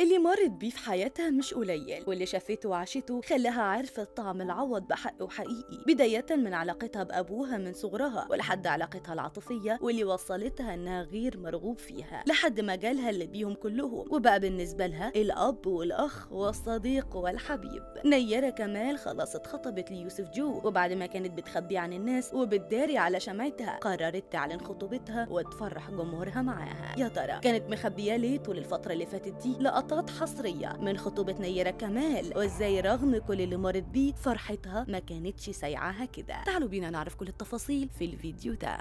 اللي مرت بيه في حياتها مش قليل واللي شافته وعاشته خلاها عرفت طعم العوض بحق وحقيقي بداية من علاقتها بأبوها من صغرها ولحد علاقتها العاطفية واللي وصلتها إنها غير مرغوب فيها. لحد ما جالها اللي بيهم كلهم. وبقى بالنسبة لها الأب والأخ والصديق والحبيب. نيرة كمال خلاص اتخطبت ليوسف جو وبعد ما كانت بتخبي عن الناس وبتداري على شمعتها قررت تعلن خطوبتها وتفرح جمهورها معاها. يا ترى كانت مخبية ليه طول الفترة اللي فاتت دي؟ لقطات حصرية من خطوبة نيرة كمال وازاي رغم كل اللي مرت بيه فرحتها ما كانتش سايعاها كده تعالوا بينا نعرف كل التفاصيل في الفيديو ده.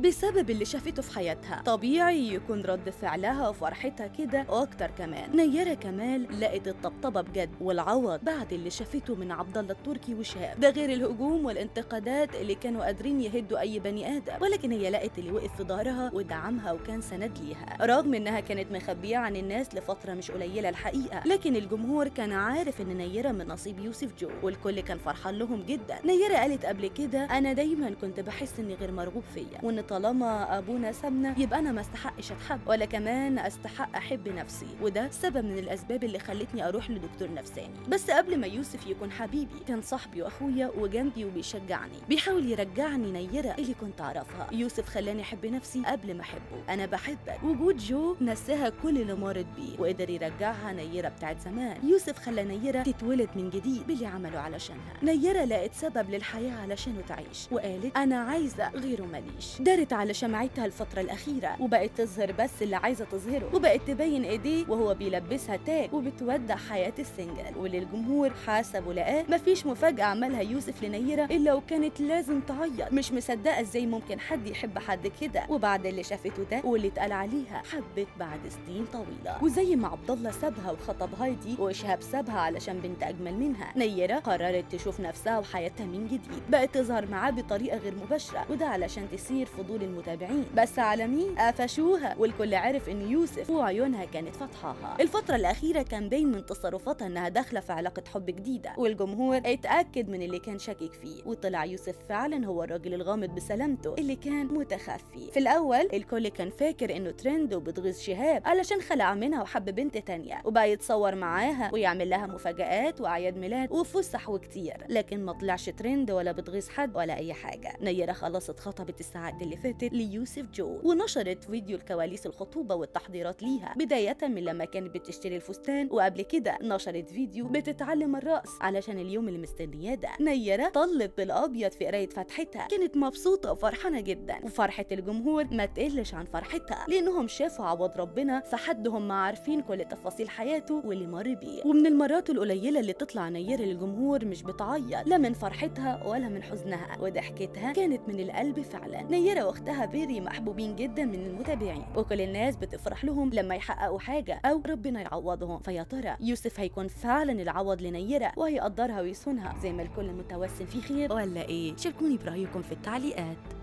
بسبب اللي شافته في حياتها. طبيعي يكون رد فعلها وفرحتها كده وأكتر كمان. نيرة كمال لقت الطبطبة بجد والعوض بعد اللي شافته من عبد الله التركي وشهاب. ده غير الهجوم والانتقادات اللي كانوا قادرين يهدوا أي بني آدم. ولكن هي لقت اللي وقف في ظهرها ودعمها وكان سند ليها. رغم إنها كانت مخبية عن الناس لفترة مش قليلة الحقيقة لكن الجمهور كان عارف إن نيرة من نصيب يوسف جو والكل كان فرحان لهم جدا. نيرة قالت قبل كده أنا دايما كنت بحس إني غير مرغوب فيا وان طالما أبونا سابنا يبقى أنا ما أستحقش أتحب. ولا كمان أستحق أحب نفسي. وده سبب من الأسباب اللي خلتني أروح لدكتور نفساني. بس قبل ما يوسف يكون حبيبي كان صاحبي وأخويا وجنبي وبيشجعني. بيحاول يرجعني نيرة اللي كنت أعرفها. يوسف خلاني أحب نفسي قبل ما أحبه. أنا بحبك. وجود جو نساها كل اللي مرت بيه. وقدر يرجعها نيرة بتاعت زمان. يوسف خلى نيرة تتولد من جديد باللي عمله علشانها. نيرة لقت سبب للحياة علشانه تعيش. وقالت أنا عايزة غيره ماليش. دارت على شمعتها الفترة الأخيرة وبقت تظهر بس اللي عايزة تظهره. وبقت تبين إيديه وهو بيلبسها تاج وبتودع حياة ال single. واللي الجمهور حاسب ولقاه مفيش مفاجأة عملها يوسف لنيرة إلا وكانت لازم تعيط. مش مصدقة إزاي ممكن حد يحب حد كده. وبعد اللي شافته ده واللي اتقال عليها حبت بعد سنين طويلة. وزي ما عبد الله سابها وخطب هايدي وشهاب سابها علشان بنت أجمل منها. نيرة قررت تشوف نفسها وحياتها من جديد. بقت تظهر معاه بطريقة غير مباشرة وده علشان تثير فضول المتابعين. بس على مين قفشوها والكل عرف إن يوسف وعيونها كانت فاتحاها الفترة الأخيرة كان باين من تصرفاتها إنها داخلة في علاقة حب جديدة. والجمهور اتأكد من اللي كان شاكك فيه. وطلع يوسف فعلا هو الراجل الغامض بسلامته اللي كان متخفي. في الأول الكل كان فاكر إنه ترند وبتغيظ شهاب علشان خلع منها وحب بنت تانية. وبقى يتصور معاها ويعمل لها مفاجآت وأعياد ميلاد وفسح وكتير. لكن ما طلعش ترند ولا بتغيظ حد ولا أي حاجة. نيرة خلاص اتخطبت الساعات اللي فاتت ليوسف جو ونشرت فيديو الكواليس الخطوبة والتحضيرات ليها. بداية من لما كانت بتشتري الفستان وقبل كده نشرت فيديو بتتعلم الرقص. علشان اليوم اللي مستنياه ده نيرة طلت بالأبيض في قراية فتحتها. كانت مبسوطة وفرحانة جدا. وفرحة الجمهور ما تقلش عن فرحتها لأنهم شافوا عوض ربنا في حد هم عارفين كل تفاصيل حياته واللي مر بيه. ومن المرات القليلة اللي تطلع نيرة للجمهور مش بتعيط لا من فرحتها ولا من حزنها. وضحكتها كانت من القلب فعلا. نيرة واختها بيري محبوبين جدا من المتابعين. وكل الناس بتفرح لهم لما يحققوا حاجة أو ربنا يعوضهم. فيا ترى يوسف هيكون فعلا العوض لنيرة وهيقدرها ويصونها زي ما الكل متوسم في خير؟ ولا إيه؟ شاركوني برأيكم في التعليقات.